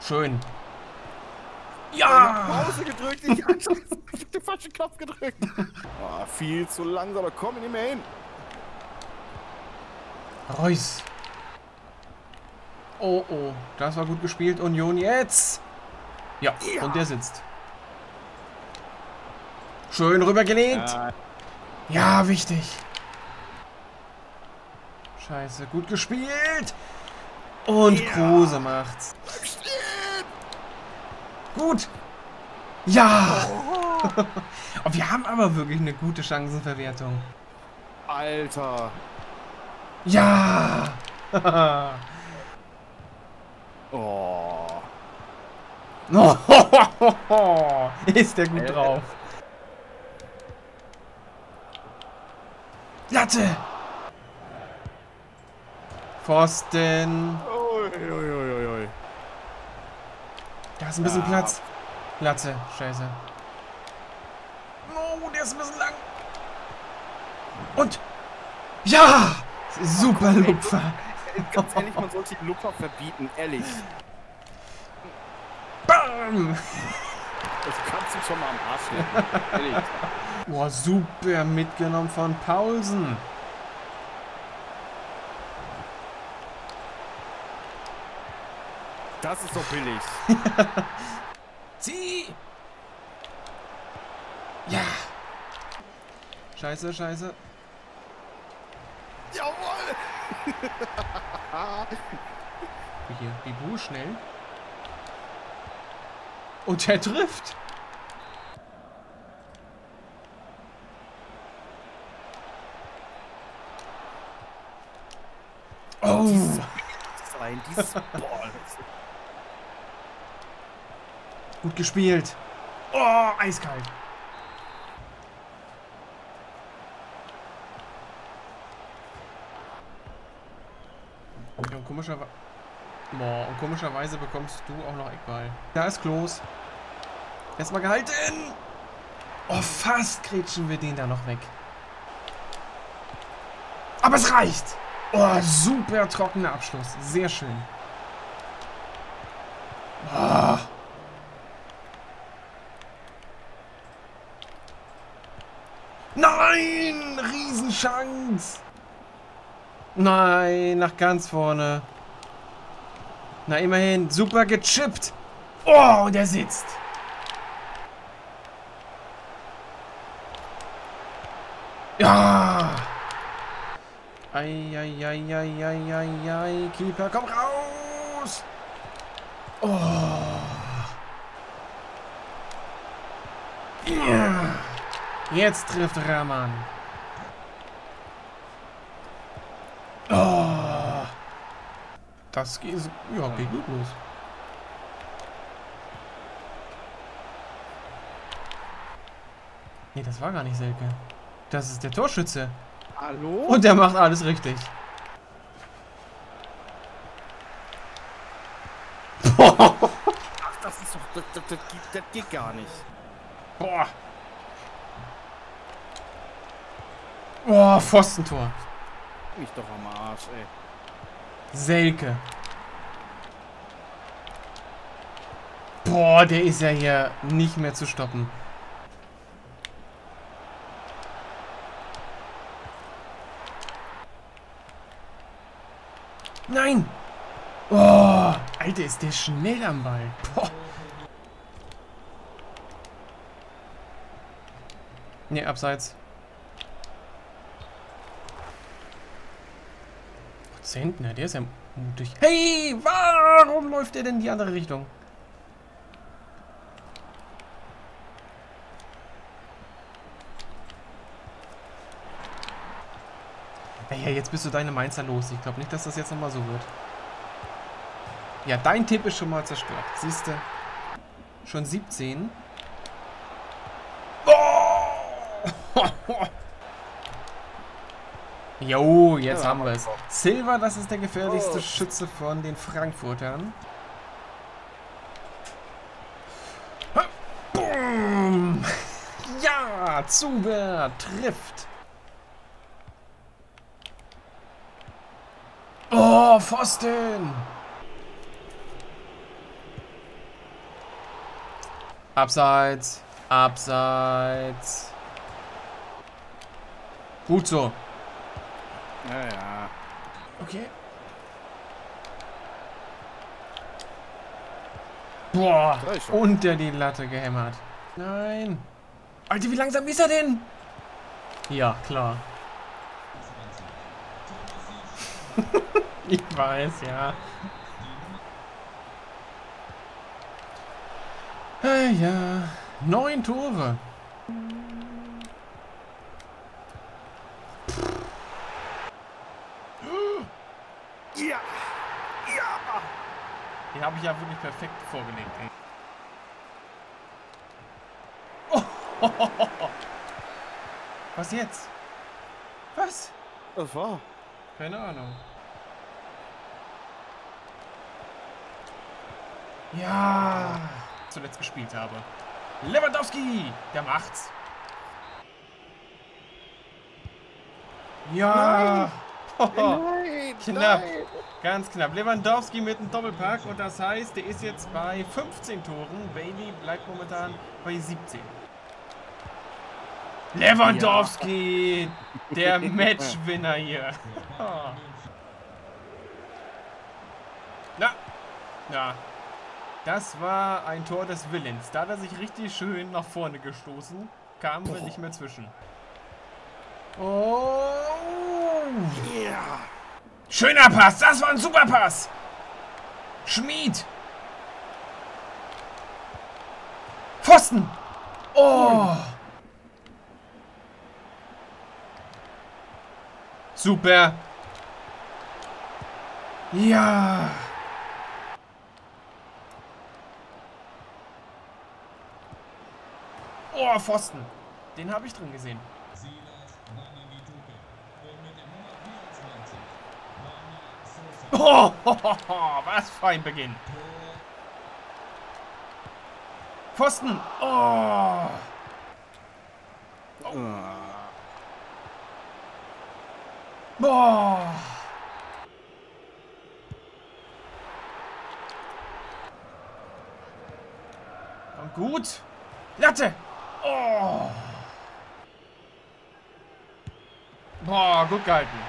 Schön. Ja! Pause gedrückt. Ich, hab den falschen Knopf gedrückt. Oh, viel zu langsam, aber komm nicht mehr hin. Reus. Oh, oh. Das war gut gespielt. Union jetzt. Ja, Ja. und der sitzt. Schön rübergelegt. Ja, Ja, wichtig. Scheiße, gut gespielt. Und Ja. Kruse macht's. Gut. Ja. Oh, wir haben aber wirklich eine gute Chancenverwertung. Alter. Ja. Oh. Ist der gut drauf. Latte. Pfosten. Ui, ui. Da ist ein bisschen Ja. Platz. Latte. Scheiße. Oh, der ist ein bisschen lang. Und. Ja! Super Lupfer. Ganz ehrlich, man sollte die Lupfer verbieten, ehrlich. Bam! Das kannst du schon mal am Arsch. Ehrlich. Boah, super mitgenommen von Paulsen. Das ist doch billig. Zieh! Ja! Scheiße, scheiße. Jawohl! Hier, Bibu, schnell. Und er trifft. Oh! Sein, dieses Boah, das- Gut gespielt. Oh, eiskalt. Ja, und komischerweise... Boah, und komischerweise bekommst du auch noch Eckball. Da ist Klos. Erstmal gehalten. Oh, fast kretschen wir den da noch weg. Aber es reicht. Oh, super trockener Abschluss. Sehr schön. Ah. Nein! Riesenchance! Nein, nach ganz vorne. Na, immerhin. Super gechippt. Oh, und er sitzt. Ja! Eieieiei, Keeper, komm raus! Oh! Ja! Jetzt trifft Rahman. Oh! Das geht, ja, geht gut los. Nee, das war gar nicht Selke. Das ist der Torschütze. Hallo? Und der macht alles richtig. Ach, das ist doch. Das, das, das, geht, das geht gar nicht. Boah. Boah, Pfostentor. Mich doch am Arsch, ey. Selke. Boah, der ist ja hier nicht mehr zu stoppen. Nein! Oh, Alter, ist der schnell am Ball. Boah. Ne, abseits. Zentner, der ist ja mutig. Hey, warum läuft der denn in die andere Richtung? Ja, jetzt bist du deine Mainzer los. Ich glaube nicht, dass das jetzt nochmal so wird. Ja, dein Tipp ist schon mal zerstört. Siehst du? Schon 17. Oh! Jo, jetzt Ja, haben wir es. Silva, das ist der gefährlichste Oh. Schütze von den Frankfurtern. Boom! Ja, Zuber trifft. Oh, Pfosten! Abseits. Abseits. Gut so. Ja, ja. Okay. Boah, unter die Latte gehämmert. Nein. Alter, wie langsam ist er denn? Ja, klar. ich weiß, ja. Ah, ja. Neun Tore. Ja! Ja! Die habe ich ja wirklich perfekt vorgelegt, ey. Oh. Was jetzt? Was? Das war. Keine Ahnung. Ja. Zuletzt gespielt habe. Lewandowski! Der macht's. Ja. Nein! Knapp. Ganz knapp. Lewandowski mit einem Doppelpack und das heißt, der ist jetzt bei 15 Toren. Bailey bleibt momentan bei 17. Lewandowski, der Matchwinner hier. Oh. Na, na, das war ein Tor des Willens. Da hat er sich richtig schön nach vorne gestoßen. Kamen wir nicht mehr zwischen. Oh. Ja! Schöner Pass, das war ein super Pass. Schmied. Pfosten. Oh. Super. Ja. Oh, Pfosten. Den habe ich drin gesehen. Oh, was für ein Beginn. Pfosten. Oh. Ah. Boah. Und gut. Latte. Oh. Boah, gut gehalten.